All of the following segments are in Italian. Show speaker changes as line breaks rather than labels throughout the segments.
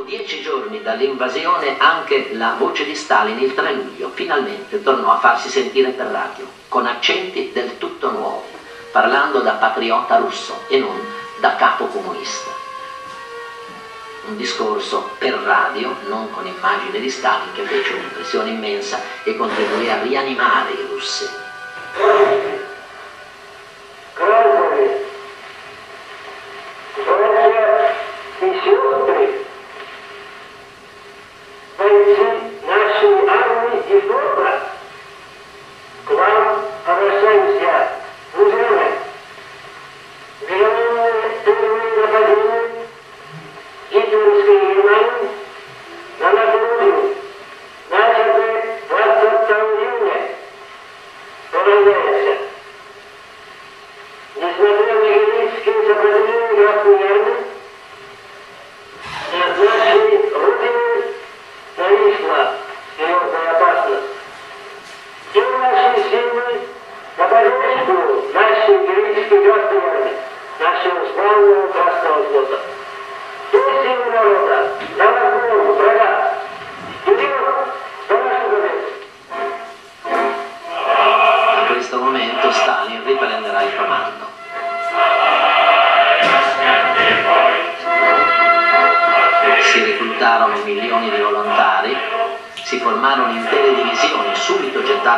Dopo dieci giorni dall'invasione anche la voce di Stalin il 3 luglio finalmente tornò a farsi sentire per radio, con accenti del tutto nuovi, parlando da patriota russo e non da capo comunista. Un discorso per radio, non con immagine di Stalin, che fece un'impressione immensa e contribuì a rianimare i russi.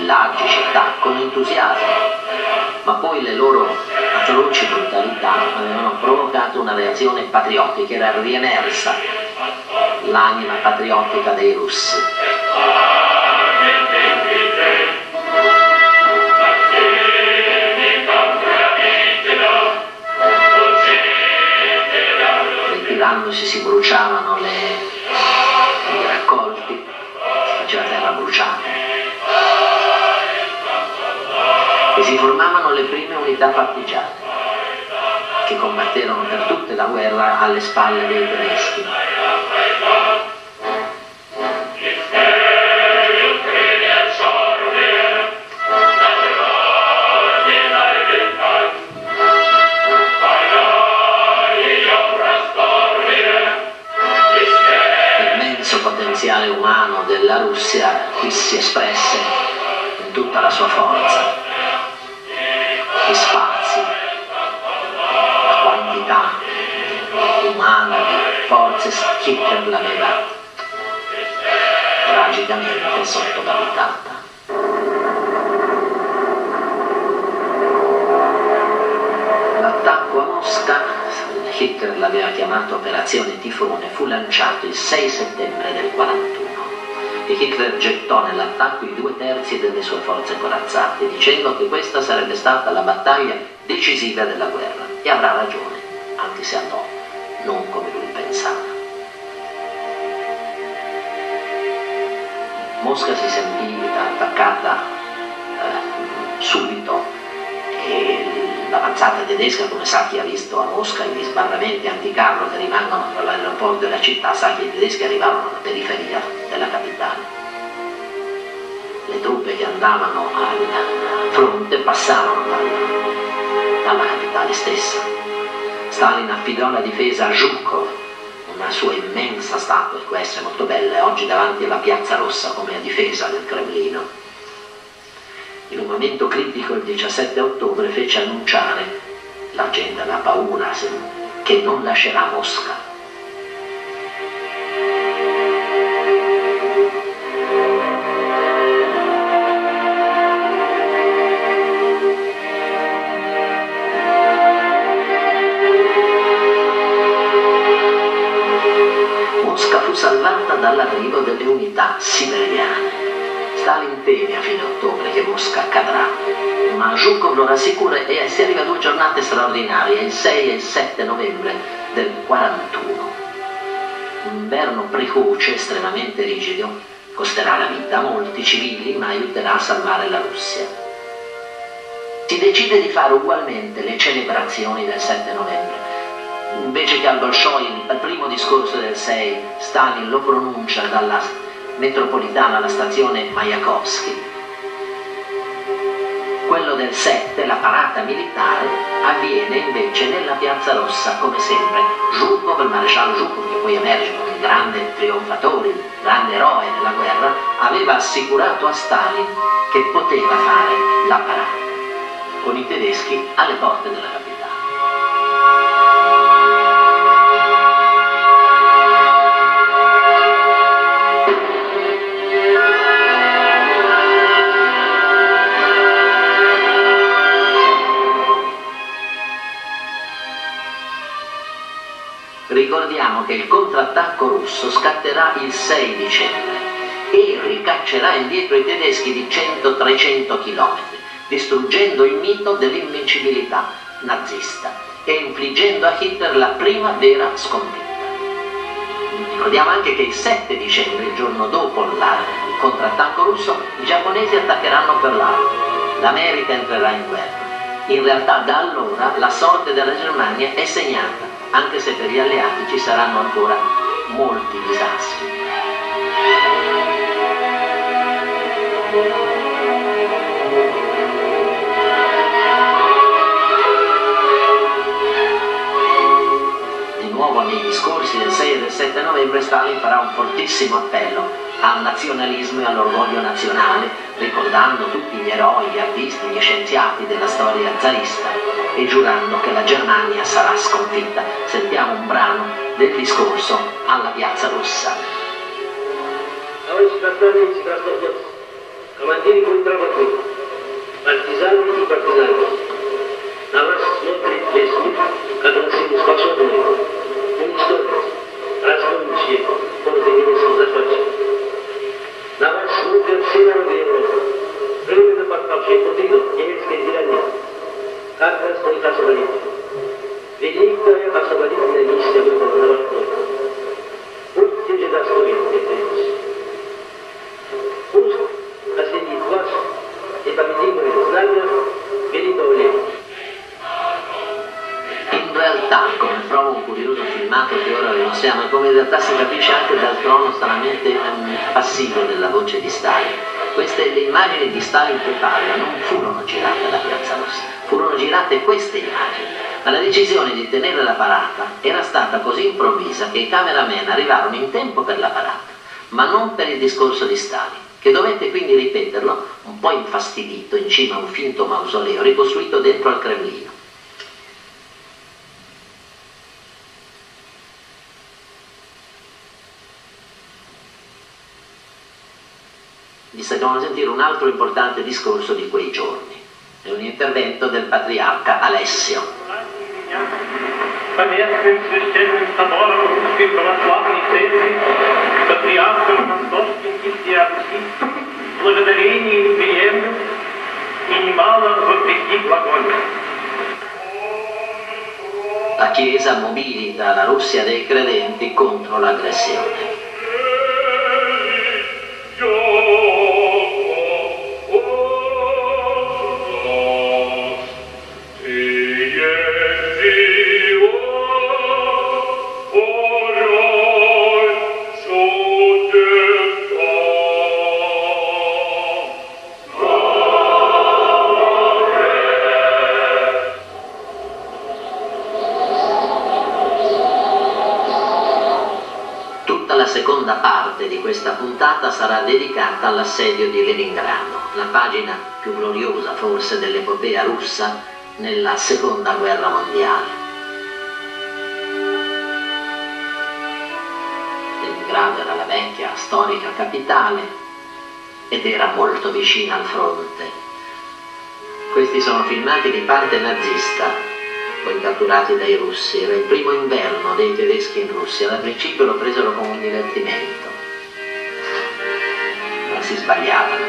villaggi, città, con entusiasmo, ma poi le loro atroci brutalità avevano provocato una reazione patriottica, era riemersa l'anima patriottica dei russi. ritirandosi si bruciavano le, formavano le prime unità partigiane che combatterono per tutta la guerra alle spalle dei tedeschi. Lanciato il 6 settembre del 41 e Hitler gettò nell'attacco i due terzi delle sue forze corazzate, dicendo che questa sarebbe stata la battaglia decisiva della guerra. E avrà ragione, anche se andò non come lui pensava. Mosca si sentì attaccata L'avanzata tedesca, come sa chi ha visto a Mosca gli sbarramenti anticarro che rimangono tra l'aeroporto e la città, sa che i tedeschi arrivavano alla periferia della capitale. Le truppe che andavano al fronte passavano dalla, dalla capitale stessa. Stalin affidò la difesa a Zhukov, una sua immensa statua, può essere molto bella, oggi davanti alla Piazza Rossa come a difesa del Cremlino in un momento critico il 17 ottobre fece annunciare la gente la paura che non lascerà Mosca. Mosca fu salvata dall'arrivo delle unità siberiane. Stalin teme fine ottobre che Mosca cadrà, ma Zhukov lo rassicura e si arriva a due giornate straordinarie, il 6 e il 7 novembre del 41. un inverno precoce, estremamente rigido, costerà la vita a molti civili, ma aiuterà a salvare la Russia. Si decide di fare ugualmente le celebrazioni del 7 novembre. Invece che al Bolshoi, al primo discorso del 6, Stalin lo pronuncia dalla metropolitana alla stazione Mayakovsky, quello del 7, la parata militare, avviene invece nella Piazza Rossa, come sempre. Zhukov, il maresciallo Zhukov, che poi emerge come il grande trionfatore, il grande eroe della guerra, aveva assicurato a Stalin che poteva fare la parata con i tedeschi alle porte della capitale. Il contrattacco russo scatterà il 6 dicembre e ricaccerà indietro i tedeschi di 100-300 km, distruggendo il mito dell'invincibilità nazista e infliggendo a Hitler la prima vera sconfitta. Ricordiamo anche che il 7 dicembre, il giorno dopo il contrattacco russo, i giapponesi attaccheranno per l'Alto, l'America entrerà in guerra. In realtà da allora la sorte della Germania è segnata anche se per gli alleati ci saranno ancora molti disastri. Di nuovo nei discorsi del 6 e del 7 novembre Stalin farà un fortissimo appello al nazionalismo e all'orgoglio nazionale, ricordando tutti gli eroi, gli artisti, gli scienziati della storia zarista e giurando che la Germania sarà sconfitta. Sentiamo un brano del discorso alla Piazza Rossa.
Командиры контрработников, партизаны и партизанки, на вас смотрит весь мир, как на силу способные уничтожить разбойничьи порты немецких захватчиков. На вас смотрят все народы
in realtà, come prova un curioso filmato che ora non siamo, come in realtà si capisce anche dal trono stranamente passivo della voce di Stalin, queste le immagini di Stalin che parla non furono girate alla Piazza Rossa, furono girate queste immagini, ma la decisione di tenere la parata era stata così improvvisa che i cameraman arrivarono in tempo per la parata, ma non per il discorso di Stalin, che dovette quindi ripeterlo, un po' infastidito, in cima a un finto mausoleo ricostruito dentro al Cremlino. dobbiamo sentire un altro importante discorso di quei giorni. È un intervento del patriarca Alessio. La Chiesa mobilita la Russia dei credenti contro l'aggressione. Sarà dedicata all'assedio di Leningrado, la pagina più gloriosa forse dell'epopea russa nella seconda guerra mondiale. Leningrado era la vecchia storica capitale ed era molto vicina al fronte. Questi sono filmati di parte nazista poi catturati dai russi. Era il primo inverno dei tedeschi in Russia. Da principio lo presero come un divertimento, sbagliavano.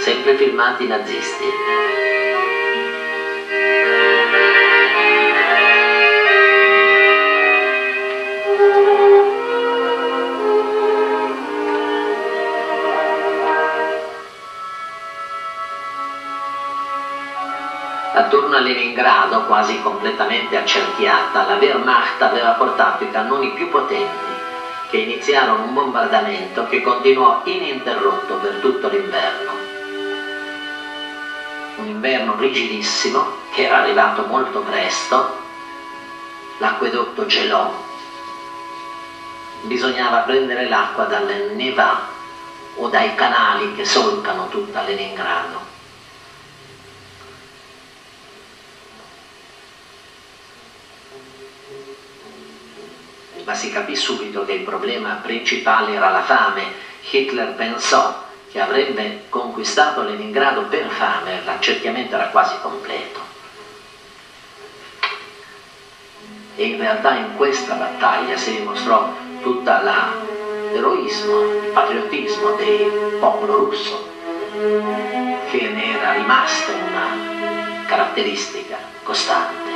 Sempre filmati nazisti. Attorno a Leningrado, quasi completamente accerchiata, la Wehrmacht aveva portato i cannoni più potenti che iniziarono un bombardamento che continuò ininterrotto per tutto l'inverno. Un inverno rigidissimo che era arrivato molto presto, l'acquedotto gelò, bisognava prendere l'acqua dalle neva o dai canali che solcano tutta Leningrado. Ma si capì subito che il problema principale era la fame. Hitler pensò che avrebbe conquistato Leningrado per fame, l'accerchiamento era quasi completo. E in realtà in questa battaglia si dimostrò tutto l'eroismo, il patriottismo del popolo russo, che ne era rimasto una caratteristica costante.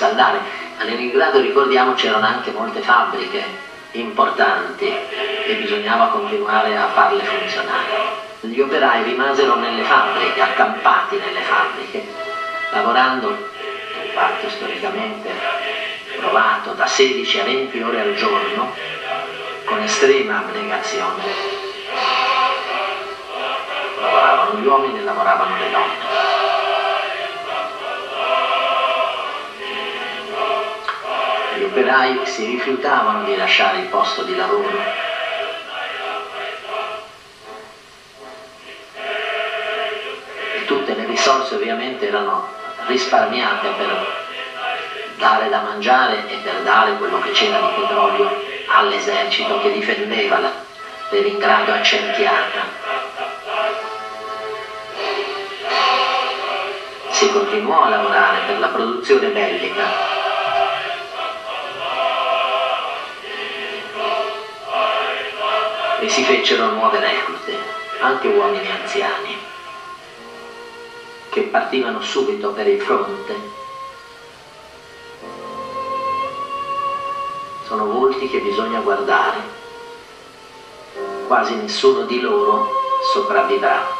Riscaldare. A Leningrado, ricordiamo, c'erano anche molte fabbriche importanti e bisognava continuare a farle funzionare. Gli operai rimasero nelle fabbriche, accampati nelle fabbriche, lavorando, un fatto storicamente provato, da 16 a 20 ore al giorno, con estrema abnegazione. Lavoravano gli uomini e lavoravano le donne. Operai si rifiutavano di lasciare il posto di lavoro. E tutte le risorse ovviamente erano risparmiate per dare da mangiare e per dare quello che c'era di petrolio all'esercito che difendeva la Leningrado accerchiata. Si continuò a lavorare per la produzione bellica si fecero nuove reclute, anche uomini anziani, che partivano subito per il fronte. Sono volti che bisogna guardare, quasi nessuno di loro sopravvivrà.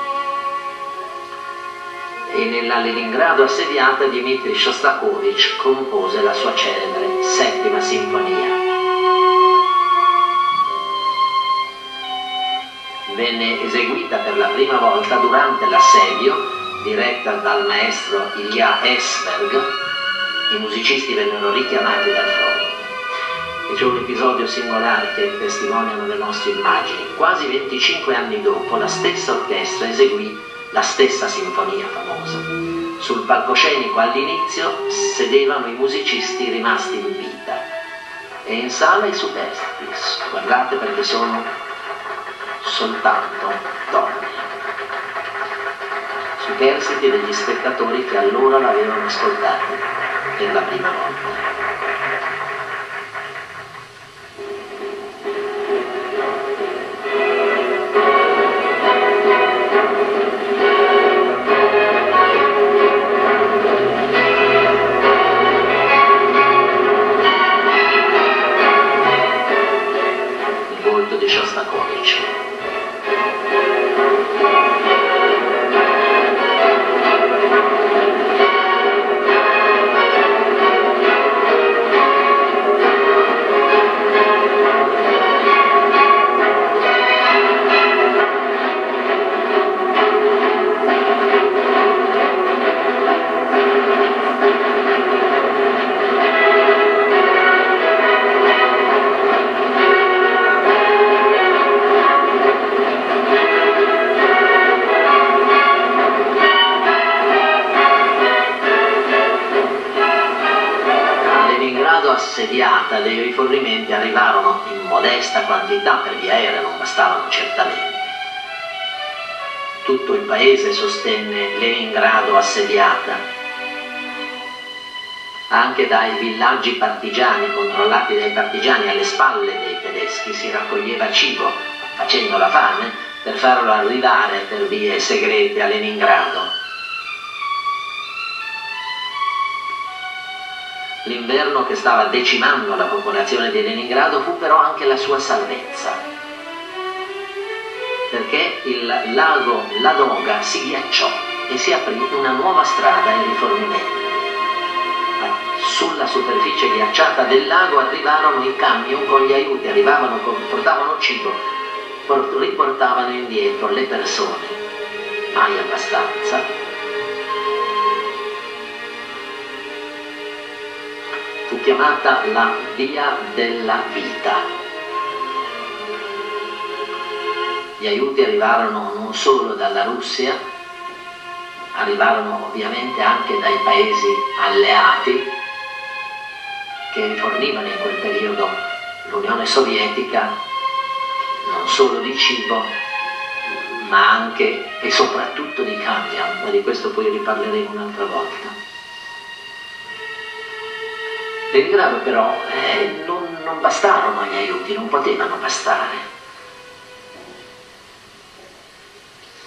E nella Leningrado assediata Dmitri Shostakovich compose la sua celebre settima sinfonia. venne eseguita per la prima volta durante l'assedio, diretta dal maestro Ilya Esberg. I musicisti vennero richiamati dal fronte. E c'è un episodio singolare che testimoniano le nostre immagini. Quasi 25 anni dopo la stessa orchestra eseguì la stessa sinfonia famosa. Sul palcoscenico all'inizio sedevano i musicisti rimasti in vita e in sala i superstiti. Guardate perché sono soltanto donne. Superstiti degli spettatori che allora l'avevano ascoltata per la prima volta. Paese sostenne Leningrado assediata. Anche dai villaggi partigiani controllati dai partigiani alle spalle dei tedeschi si raccoglieva cibo, facendo la fame, per farlo arrivare per vie segrete a Leningrado. L'inverno che stava decimando la popolazione di Leningrado fu però anche la sua salvezza perché il lago Ladoga si ghiacciò e si aprì una nuova strada in rifornimento. Sulla superficie ghiacciata del lago arrivarono i camion con gli aiuti, arrivavano, portavano cibo, riportavano indietro le persone, mai abbastanza. Fu chiamata la via della vita Gli aiuti arrivarono non solo dalla Russia, arrivarono ovviamente anche dai paesi alleati che rifornivano in quel periodo l'Unione Sovietica non solo di cibo, ma anche e soprattutto di camion, ma di questo poi riparleremo un'altra volta. Leningrado però eh, non, non bastarono gli aiuti, non potevano bastare.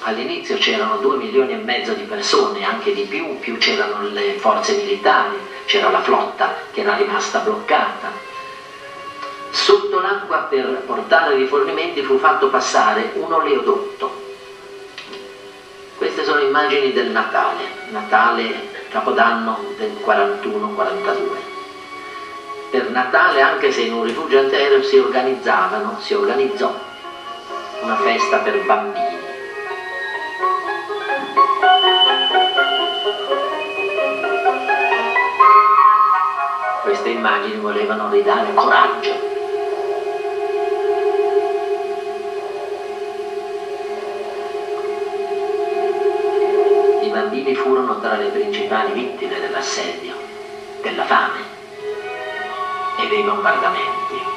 All'inizio c'erano due milioni e mezzo di persone, anche di più, più c'erano le forze militari, c'era la flotta che era rimasta bloccata. Sotto l'acqua per portare rifornimenti fu fatto passare un oleodotto. Queste sono immagini del Natale, Natale Capodanno del 41-42. Per Natale, anche se in un rifugio aereo, si organizzavano, si organizzò una festa per bambini volevano ridare coraggio. I bambini furono tra le principali vittime dell'assedio, della fame e dei bombardamenti.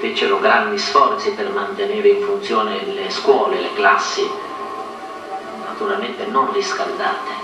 Fecero grandi sforzi per mantenere in funzione le scuole, le classi, naturalmente non riscaldate.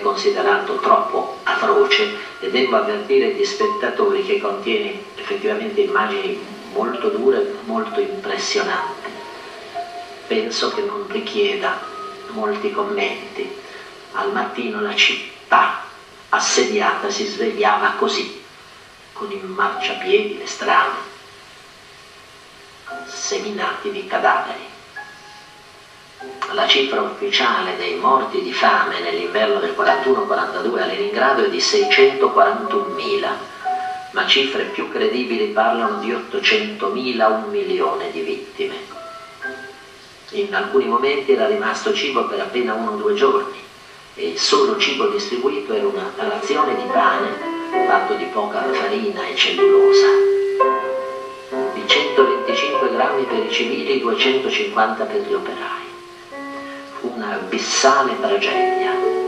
Considerato troppo atroce e devo avvertire gli spettatori che contiene effettivamente immagini molto dure, molto impressionanti. Penso che non richieda molti commenti. Al mattino la città assediata si svegliava così, con i marciapiedi le strade seminati di cadaveri. La cifra ufficiale dei morti di fame nell'inverno del 41-42 a Leningrado è di 641.000, ma cifre più credibili parlano di 800.000, un milione di vittime. In alcuni momenti era rimasto cibo per appena uno o due giorni e il solo cibo distribuito era una razione di pane fatto di poca farina e cellulosa, di 125 grammi per i civili e 250 per gli operai una abissale tragedia.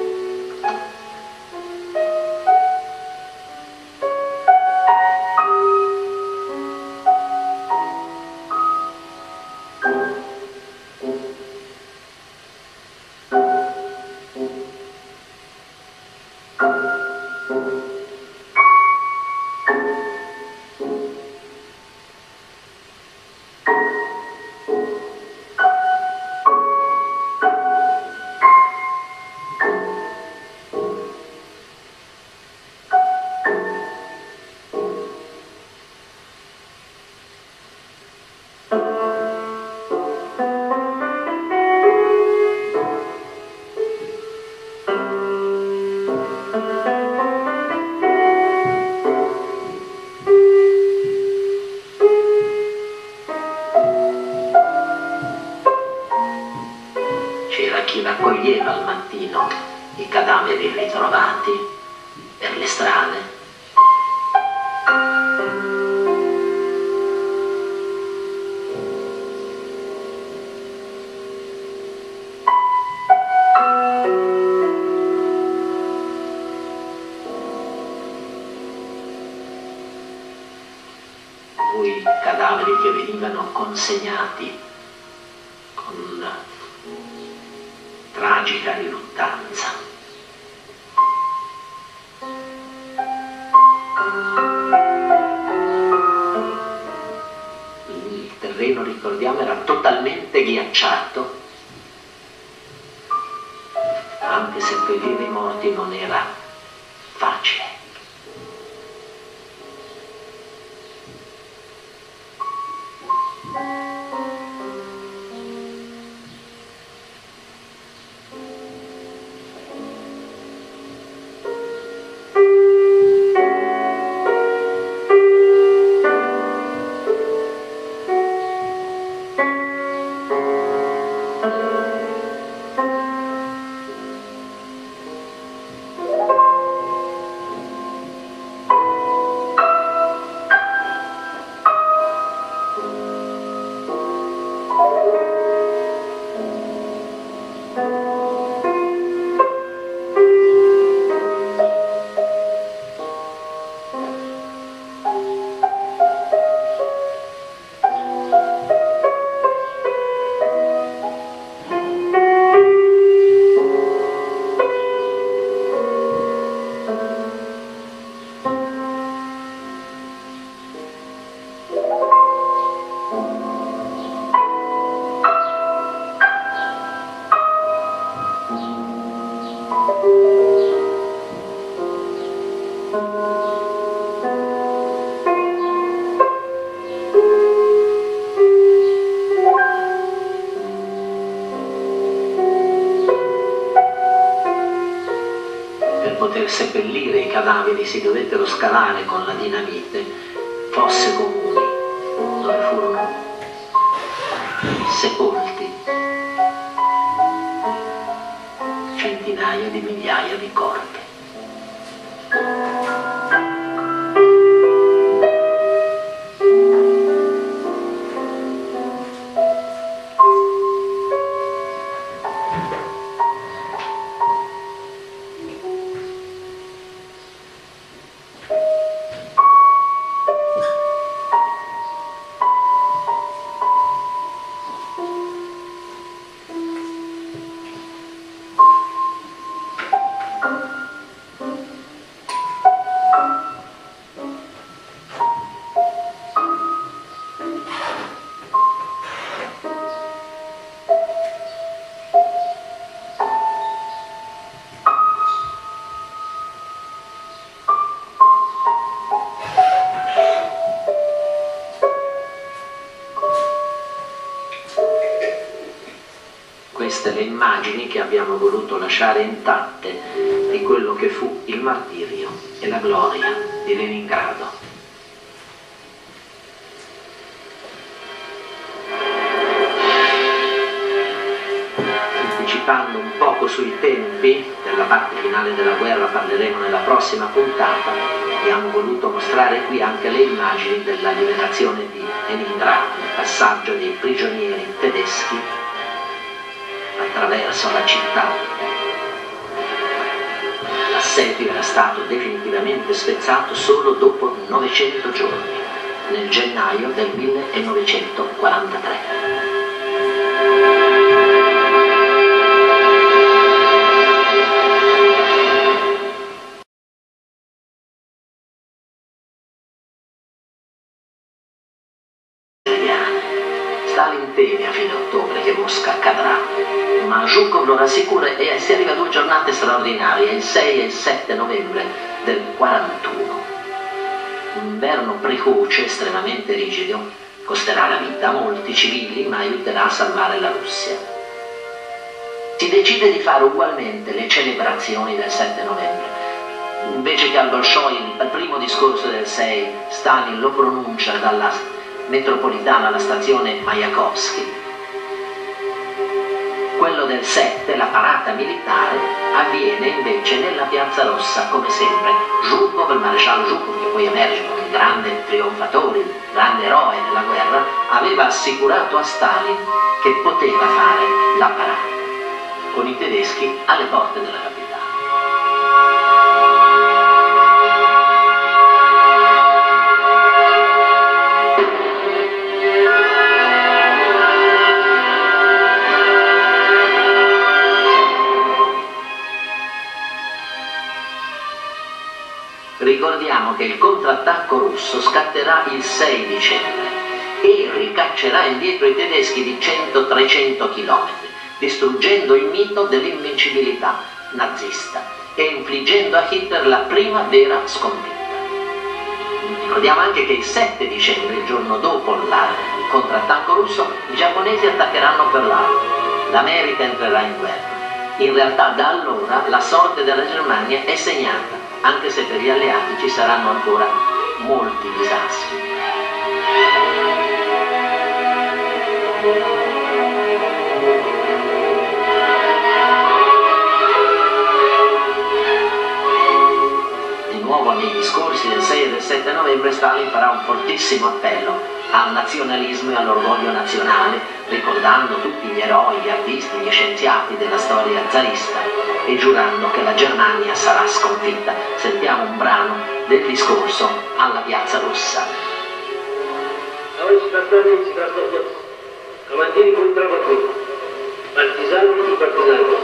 Sepolti centinaia di migliaia di corpi. Lasciare intatte di quello che fu il martirio e la gloria di Leningrado. Anticipando un poco sui tempi, della parte finale della guerra parleremo nella prossima puntata, abbiamo voluto mostrare qui anche le immagini della liberazione di Leningrado, il passaggio dei prigionieri tedeschi attraverso la città. L'assedio era stato definitivamente spezzato solo dopo 900 giorni, nel gennaio del 1943. Lo rassicura e si arriva a due giornate straordinarie, il 6 e il 7 novembre del 41. Un inverno precoce, estremamente rigido, costerà la vita a molti civili, ma aiuterà a salvare la Russia. Si decide di fare ugualmente le celebrazioni del 7 novembre. Invece che al Bolshoi, al primo discorso del 6, Stalin lo pronuncia dalla metropolitana alla stazione Mayakovsky. Quello del 7, la parata militare, avviene invece nella Piazza Rossa, come sempre. Zhukov, il maresciallo Zhukov, che poi emerge come il grande trionfatore, il grande eroe della guerra, aveva assicurato a Stalin che poteva fare la parata con i tedeschi alle porte della capitale. Russo scatterà il 6 dicembre e ricaccerà indietro i tedeschi di 100-300 km, distruggendo il mito dell'invincibilità nazista e infliggendo a Hitler la prima vera sconfitta. Ricordiamo anche che il 7 dicembre, il giorno dopo il contrattacco russo, i giapponesi attaccheranno Pearl Harbor, l'America entrerà in guerra. In realtà da allora la sorte della Germania è segnata anche se per gli alleati ci saranno ancora molti disastri. Di nuovo nei discorsi del 6 e del 7 novembre Stalin farà un fortissimo appello al nazionalismo e all'orgoglio nazionale, ricordando tutti gli eroi, gli artisti, gli scienziati della storia zarista e giurando che la Germania sarà sconfitta. Sentiamo un brano del discorso alla Piazza Rossa. Noi spartani ci trasformiamo, comandini contro qui, partigiani di partigiani.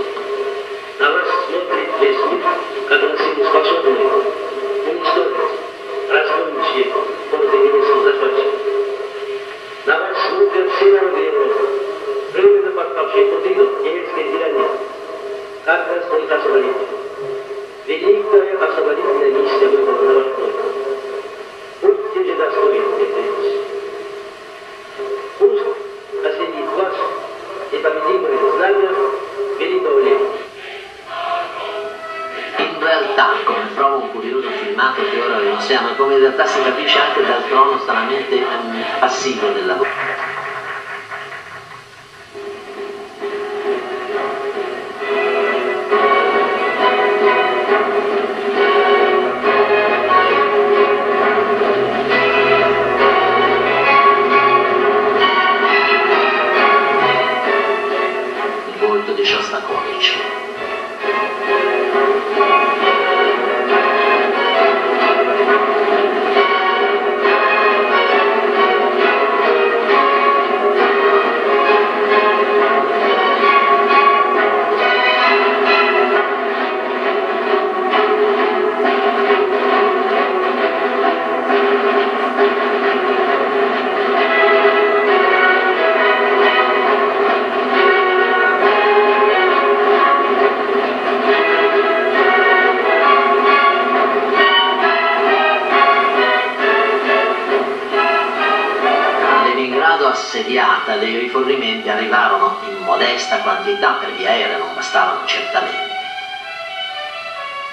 Assediata dei rifornimenti arrivarono in modesta quantità per via aerea, non bastavano certamente.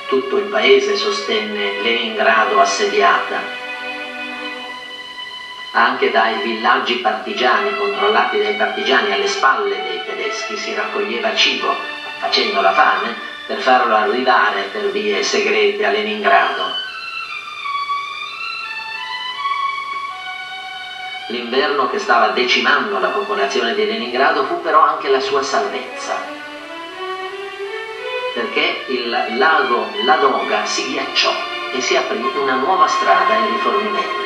Tutto il paese sostenne Leningrado assediata. Anche dai villaggi partigiani controllati dai partigiani alle spalle dei tedeschi si raccoglieva cibo, facendo la fame, per farlo arrivare per vie segrete a Leningrado. L'inverno che stava decimando la popolazione di Leningrado fu però anche la sua salvezza, perché il lago Ladoga si ghiacciò e si aprì una nuova strada ai rifornimenti.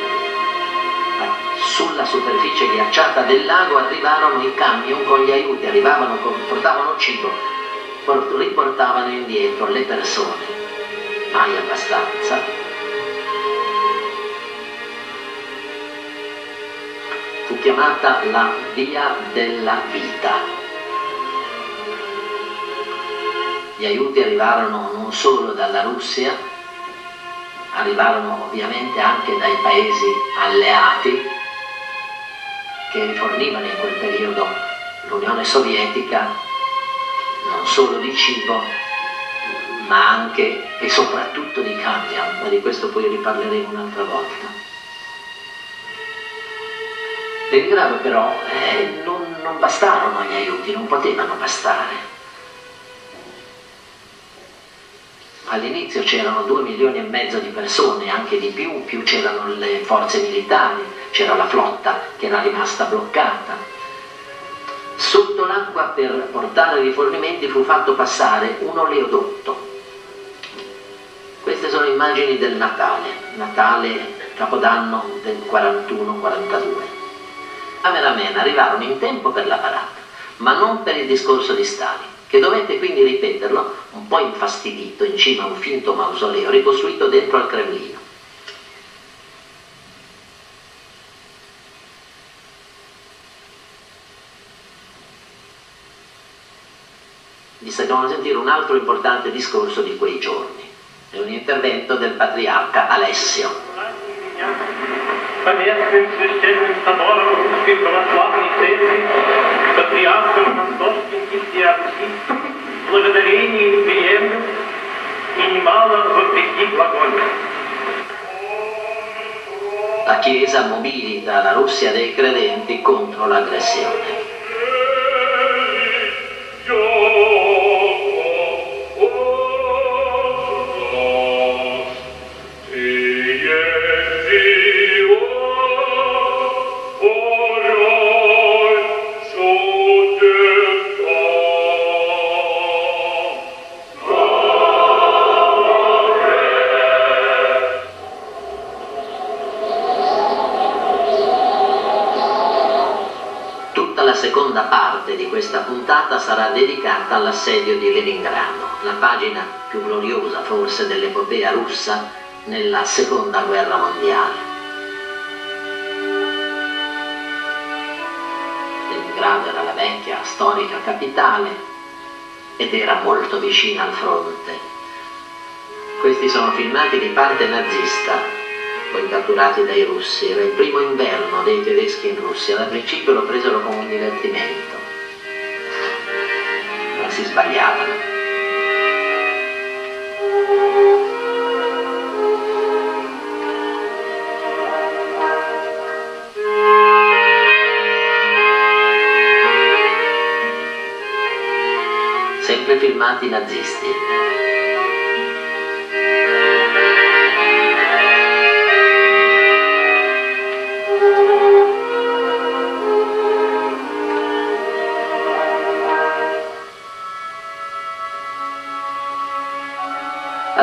Sulla superficie ghiacciata del lago arrivarono i camion con gli aiuti, arrivavano, portavano cibo, riportavano indietro le persone, mai abbastanza, chiamata la via della vita. Gli aiuti arrivarono non solo dalla Russia, arrivarono ovviamente anche dai paesi alleati che rifornivano in quel periodo l'Unione Sovietica non solo di cibo, ma anche e soprattutto di camion, ma di questo poi riparleremo un'altra volta. Leningrado però eh, non, non bastarono gli aiuti, non potevano bastare. All'inizio c'erano due milioni e mezzo di persone, anche di più, più c'erano le forze militari, c'era la flotta che era rimasta bloccata. Sotto l'acqua per portare rifornimenti fu fatto passare un oleodotto. Queste sono immagini del Natale, Natale Capodanno del 41-42 cameraman arrivarono in tempo per la parata, ma non per il discorso di Stalin, che dovette quindi ripeterlo, un po' infastidito, in cima a un finto mausoleo ricostruito dentro al Cremlino. Vi stiamo sentire un altro importante discorso di quei giorni. È un intervento del patriarca Alessio
Поместным священным собором Русской Православной Церкви, патриархом Московским и всея Руси, благодарение приемлю и немало вопреки глаголю.
La Chiesa mobilita la Russia dei credenti contro l'aggressione. Sarà dedicata all'assedio di Leningrado, la pagina più gloriosa forse dell'epopea russa nella seconda guerra mondiale. Leningrado era la vecchia storica capitale ed era molto vicina al fronte. Questi sono filmati di parte nazista, poi catturati dai russi. Era il primo inverno dei tedeschi in Russia. Da principio lo presero come un divertimento si sbagliavano. Sempre filmati nazisti.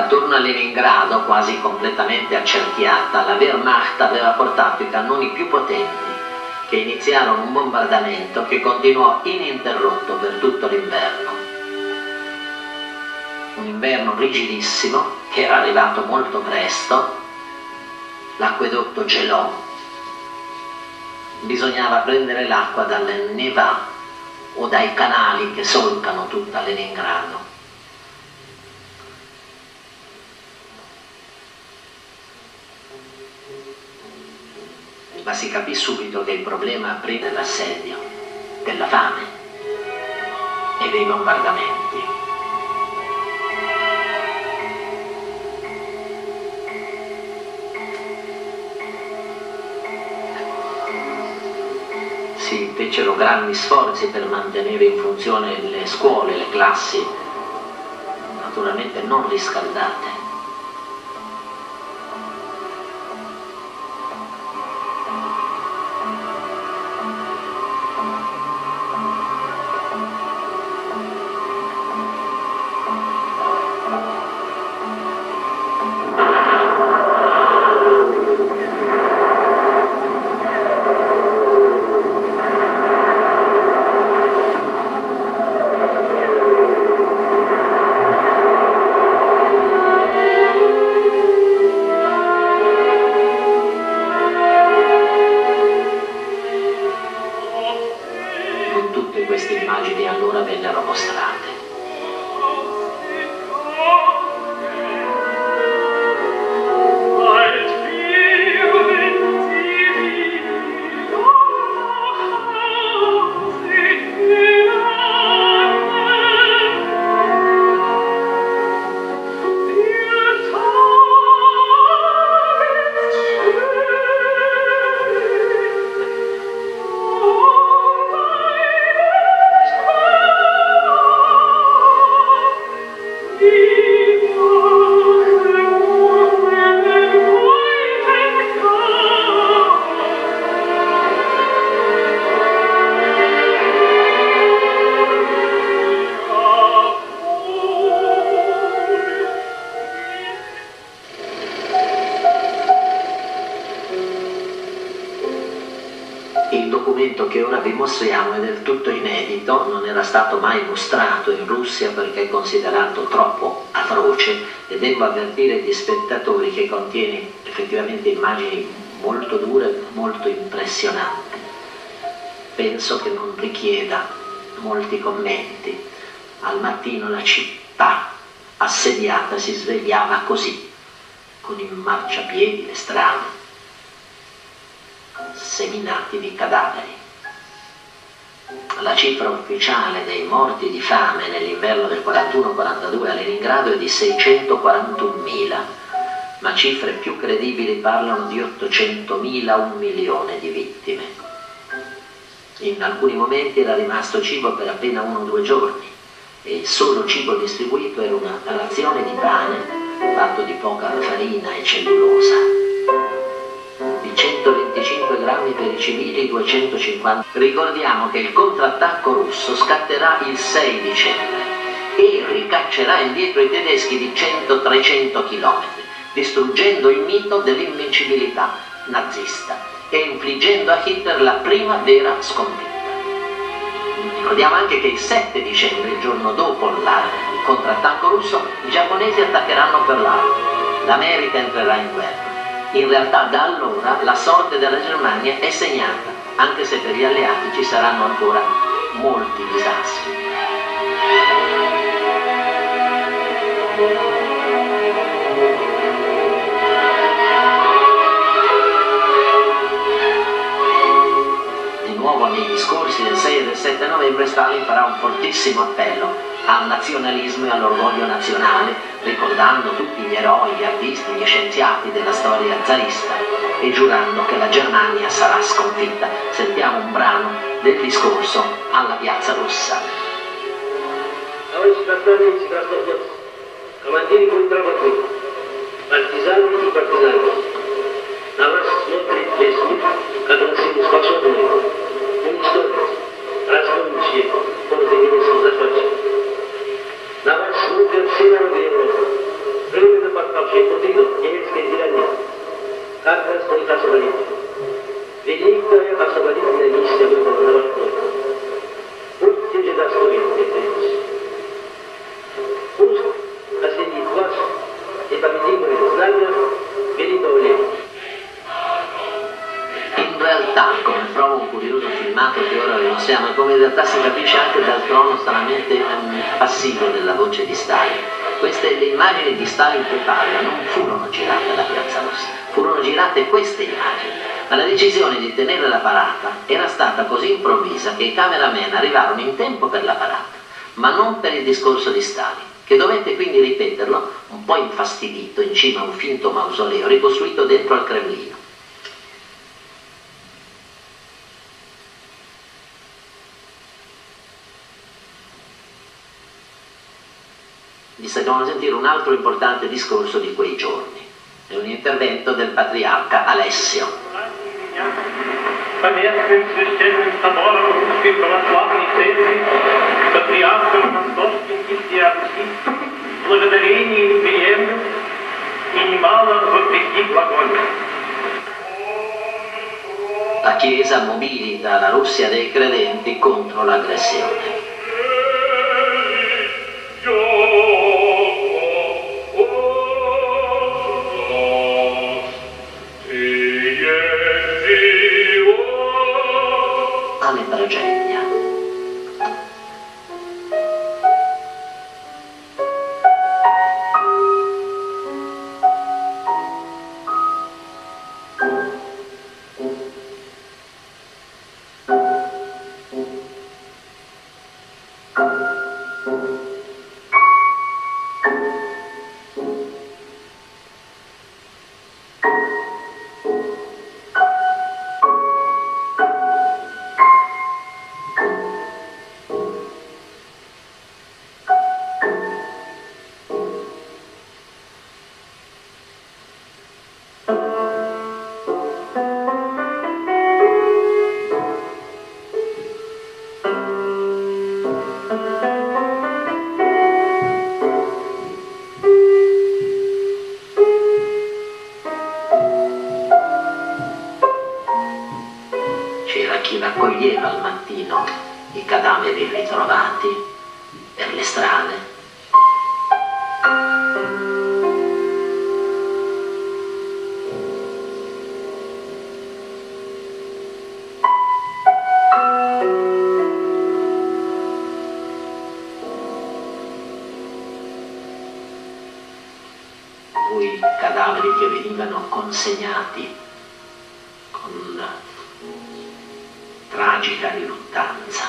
Attorno a Leningrado, quasi completamente accerchiata, la Wehrmacht aveva portato i cannoni più potenti, che iniziarono un bombardamento che continuò ininterrotto per tutto l'inverno. Un inverno rigidissimo, che era arrivato molto presto, l'acquedotto gelò, bisognava prendere l'acqua dalle neva o dai canali che solcano tutta Leningrado. Ma si capì subito che il problema aprì dell'assedio, della fame e dei bombardamenti. Si fecero grandi sforzi per mantenere in funzione le scuole, le classi, naturalmente non riscaldate. Dimostriamo è del tutto inedito, non era stato mai mostrato in Russia perché è considerato troppo atroce e devo avvertire gli spettatori che contiene effettivamente immagini molto dure, molto impressionanti. Penso che non richieda molti commenti. Al mattino la città assediata si svegliava così, con i marciapiedi, le strade, seminati di cadaveri. La cifra ufficiale dei morti di fame nell'inverno del 41-42 a Leningrado è di 641.000, ma cifre più credibili parlano di 800.000, un milione di vittime. In alcuni momenti era rimasto cibo per appena uno o due giorni e il solo cibo distribuito era una razione di pane fatto di poca farina e cellulosa. 125 grammi per i civili, 250. Ricordiamo che il contrattacco russo scatterà il 6 dicembre e ricaccerà indietro i tedeschi di 100-300 km, distruggendo il mito dell'invincibilità nazista e infliggendo a Hitler la prima vera sconfitta. Ricordiamo anche che il 7 dicembre, il giorno dopo il contrattacco russo, i giapponesi attaccheranno per l'Arco. L'America entrerà in guerra. In realtà da allora la sorte della Germania è segnata, anche se per gli alleati ci saranno ancora molti disastri. Di nuovo nei discorsi del 6 e del 7 novembre Stalin farà un fortissimo appello al nazionalismo e all'orgoglio nazionale, ricordando tutti gli eroi, gli artisti, gli scienziati della storia zarista e giurando che la Germania sarà sconfitta. Sentiamo un brano del discorso alla Piazza Rossa.
Красавицы, красавицы, командиры контрабатных, партизаны и партизаны. На вас смотрит весь мир, как на силу способную уничтожить, разгончие города немецких захватчиков. Народ служит сильным верой. Временно подпавший путину немецкое деяние. Как нас только освободить? Великое освободительное миссия выбора на Востоке. Будьте же достойны этой Пусть осенит вас знамя великого лета.
Impressed con curioso filmato che ora vi mostriamo, e come in realtà si capisce anche dal tono stranamente ehm, passivo della voce di Stalin, queste le immagini di Stalin che parla non furono girate alla Piazza Rossa, furono girate queste immagini, ma la decisione di tenere la parata era stata così improvvisa che i cameraman arrivarono in tempo per la parata, ma non per il discorso di Stalin, che dovette quindi ripeterlo un po' infastidito in cima a un finto mausoleo ricostruito dentro al Cremlino. secondo sentire un altro importante discorso di quei giorni. È un intervento del patriarca Alessio. La Chiesa mobilita la Russia dei credenti contro l'aggressione. Yo children. Consegnati con tragica riluttanza.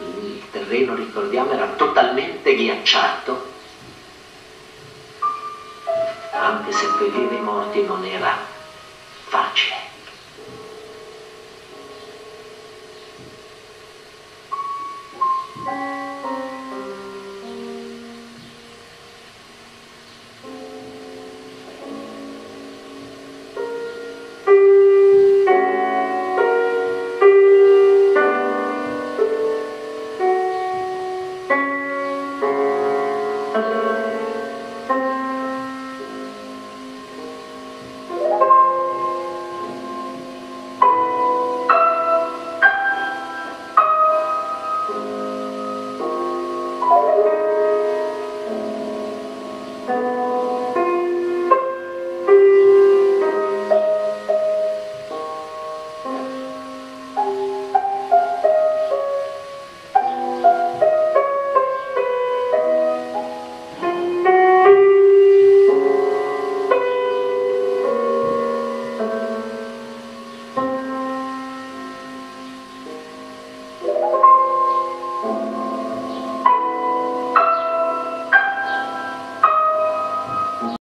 Il terreno, ricordiamo, era totalmente ghiacciato, anche se vedere i morti non era facile.